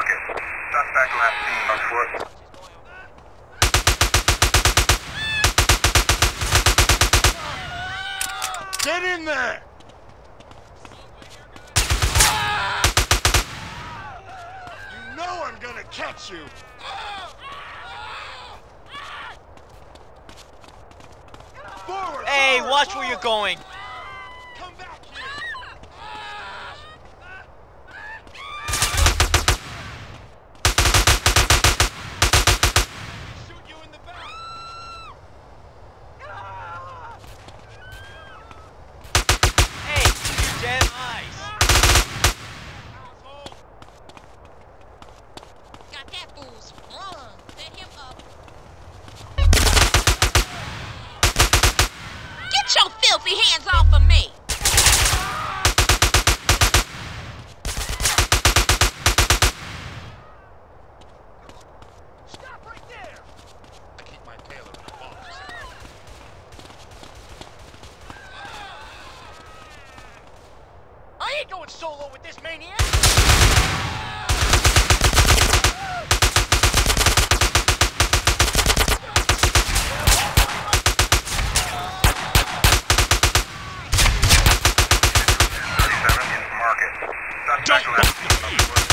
target. Suspect last seen on foot. Get in there! You know I'm gonna catch you! Forward, hey, forward, watch forward. where you're going! Your hands off of me! Stop right there! I keep my tailor in a box. I ain't going solo with this maniac! You're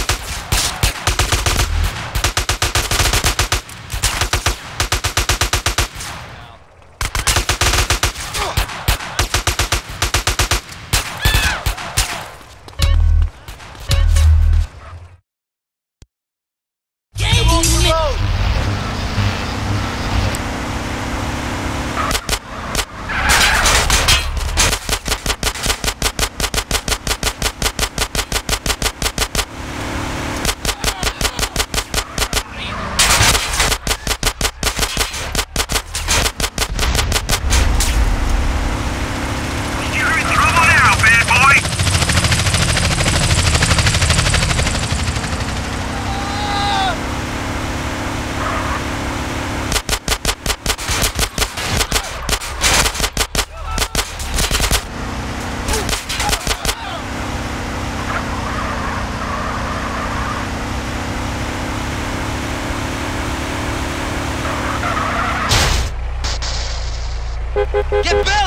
¡Qué pedo!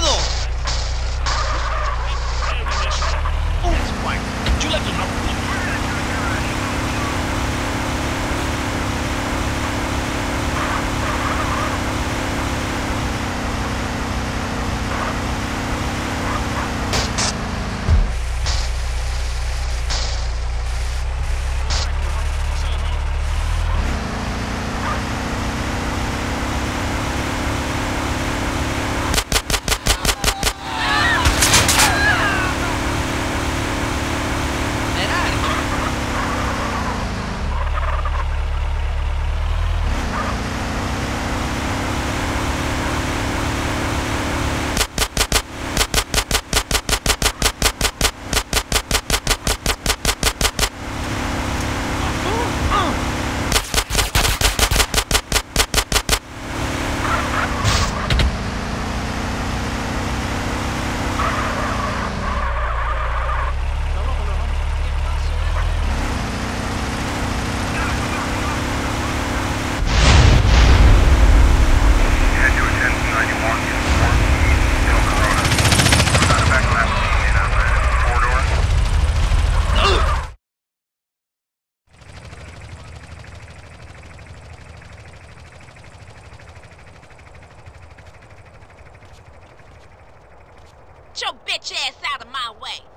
Bitch ass out of my way.